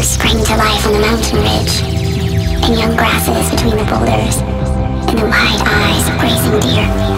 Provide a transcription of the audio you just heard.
Sprang to life on the mountain ridge, in young grasses between the boulders, in the wide eyes of grazing deer,